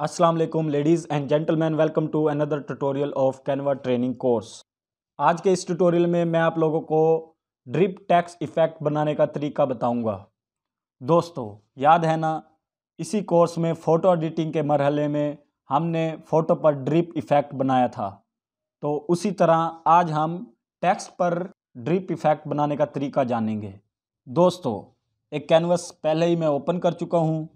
वालेकुम ladies and gentleman welcome to another tutorial of Canva training course आज के इस ट्यूटोरियल में मैं आप लोगों को ड्रिप टैक्स इफ़ेक्ट बनाने का तरीका बताऊँगा। दोस्तों, याद है ना, इसी कोर्स में फ़ोटो एडिटिंग के मरहले में हमने फ़ोटो पर ड्रिप इफ़ेक्ट बनाया था। तो उसी तरह आज हम टैक्स पर ड्रिप इफ़ेक्ट बनाने का तरीका जानेंगे। दोस्तों, एक कैनवस पहले ही मैं ओपन कर चुका हूँ।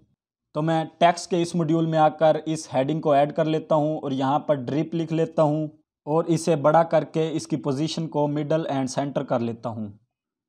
तो मैं टैक्स के इस मॉड्यूल में आकर इस हेडिंग को ऐड कर लेता हूँ और यहाँ पर ड्रिप लिख लेता हूँ और इसे बड़ा करके इसकी पोजीशन को मिडल एंड सेंटर कर लेता हूँ।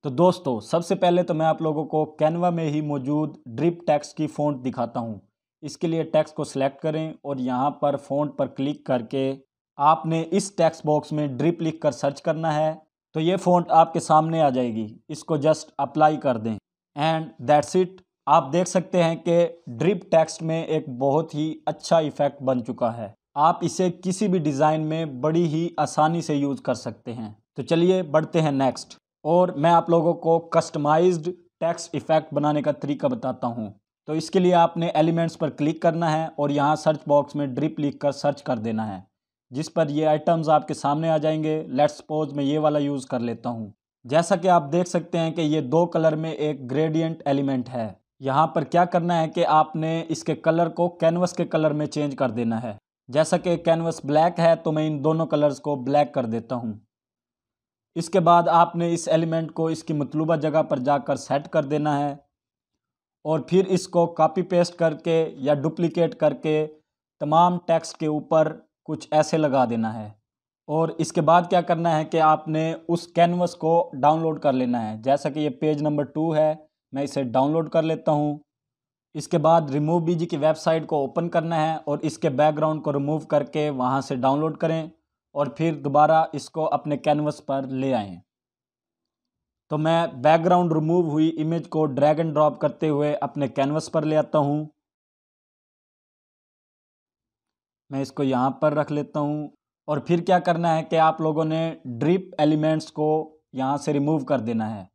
तो दोस्तों, सबसे पहले तो मैं आप लोगों को कैनवा में ही मौजूद ड्रिप टैक्स की फ़ॉन्ट दिखाता हूँ। इसके लिए टैक्स को सिलेक्ट करें और यहाँ पर फ़ॉन्ट पर क्लिक करके आपने इस टैक्स बॉक्स में ड्रिप लिख कर सर्च करना है। तो ये फ़ॉन्ट आपके सामने आ जाएगी। इसको जस्ट अप्लाई कर दें। एंड दैट्स इट आप देख सकते हैं कि ड्रिप टेक्स्ट में एक बहुत ही अच्छा इफ़ेक्ट बन चुका है। आप इसे किसी भी डिज़ाइन में बड़ी ही आसानी से यूज़ कर सकते हैं। तो चलिए बढ़ते हैं नेक्स्ट। और मैं आप लोगों को कस्टमाइज्ड टेक्स्ट इफ़ेक्ट बनाने का तरीका बताता हूँ। तो इसके लिए आपने एलिमेंट्स पर क्लिक करना है और यहाँ सर्च बॉक्स में ड्रिप लिख कर सर्च कर देना है। जिस पर ये आइटम्स आपके सामने आ जाएँगे, लेट्स सपोज़ मैं ये वाला यूज़ कर लेता हूँ। जैसा कि आप देख सकते हैं कि ये दो कलर में एक ग्रेडियंट एलिमेंट है। यहाँ पर क्या करना है कि आपने इसके कलर को कैनवस के कलर में चेंज कर देना है। जैसा कि कैनवस ब्लैक है तो मैं इन दोनों कलर्स को ब्लैक कर देता हूँ। इसके बाद आपने इस एलिमेंट को इसकी मतलूबा जगह पर जाकर सेट कर देना है और फिर इसको कॉपी पेस्ट करके या डुप्लीकेट करके तमाम टेक्स्ट के ऊपर कुछ ऐसे लगा देना है। और इसके बाद क्या करना है कि आपने उस कैनवस को डाउनलोड कर लेना है। जैसा कि ये पेज नंबर टू है मैं इसे डाउनलोड कर लेता हूँ। इसके बाद रिमूव बीजी की वेबसाइट को ओपन करना है और इसके बैकग्राउंड को रिमूव करके वहाँ से डाउनलोड करें और फिर दोबारा इसको अपने कैनवस पर ले आएँ। तो मैं बैकग्राउंड रिमूव हुई इमेज को ड्रैग एंड ड्रॉप करते हुए अपने कैनवस पर ले आता हूँ। मैं इसको यहाँ पर रख लेता हूँ और फिर क्या करना है कि आप लोगों ने ड्रिप एलिमेंट्स को यहाँ से रिमूव कर देना है।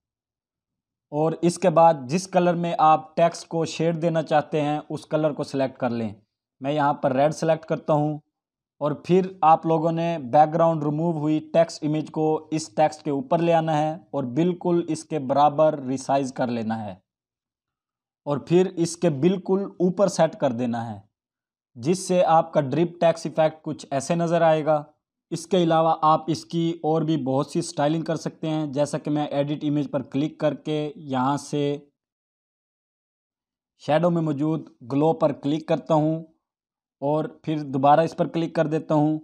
और इसके बाद जिस कलर में आप टेक्स्ट को शेड देना चाहते हैं, उस कलर को सिलेक्ट कर लें। मैं यहाँ पर रेड सेलेक्ट करता हूँ और फिर आप लोगों ने बैकग्राउंड रिमूव हुई टेक्स्ट इमेज को इस टेक्स्ट के ऊपर ले आना है और बिल्कुल इसके बराबर रिसाइज कर लेना है। और फिर इसके बिल्कुल ऊपर सेट कर देना है, जिससे आपका ड्रिप टैक्स इफ़ेक्ट कुछ ऐसे नज़र आएगा। इसके अलावा आप इसकी और भी बहुत सी स्टाइलिंग कर सकते हैं। जैसा कि मैं एडिट इमेज पर क्लिक करके यहाँ से शेडो में मौजूद ग्लो पर क्लिक करता हूँ और फिर दोबारा इस पर क्लिक कर देता हूँ।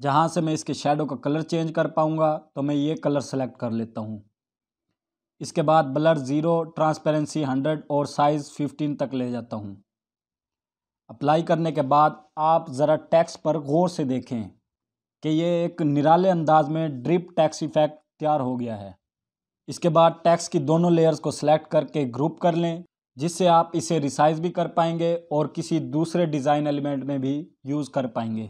जहाँ से मैं इसके शेडो का कलर चेंज कर पाऊँगा तो मैं ये कलर सेलेक्ट कर लेता हूँ। इसके बाद ब्लर ज़ीरो, ट्रांसपेरेंसी हंड्रेड और साइज़ फिफ्टीन तक ले जाता हूँ। अप्लाई करने के बाद आप ज़रा टेक्स्ट पर गौर से देखें। कि ये एक निराले अंदाज में ड्रिप टैक्स इफ़ेक्ट तैयार हो गया है। इसके बाद टैक्स की दोनों लेयर्स को सिलेक्ट करके ग्रुप कर लें, जिससे आप इसे रिसाइज भी कर पाएँगे और किसी दूसरे डिज़ाइन एलिमेंट में भी यूज़ कर पाएँगे।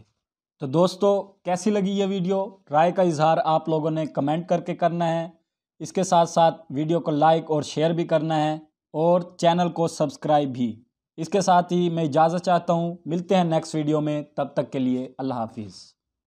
तो दोस्तों, कैसी लगी ये वीडियो? राय का इजहार आप लोगों ने कमेंट करके करना है। इसके साथ साथ वीडियो को लाइक और शेयर भी करना है और चैनल को सब्सक्राइब भी। इसके साथ ही मैं इजाज़त चाहता हूँ। मिलते हैं नेक्स्ट वीडियो में। तब तक के लिए अल्लाह हाफिज़।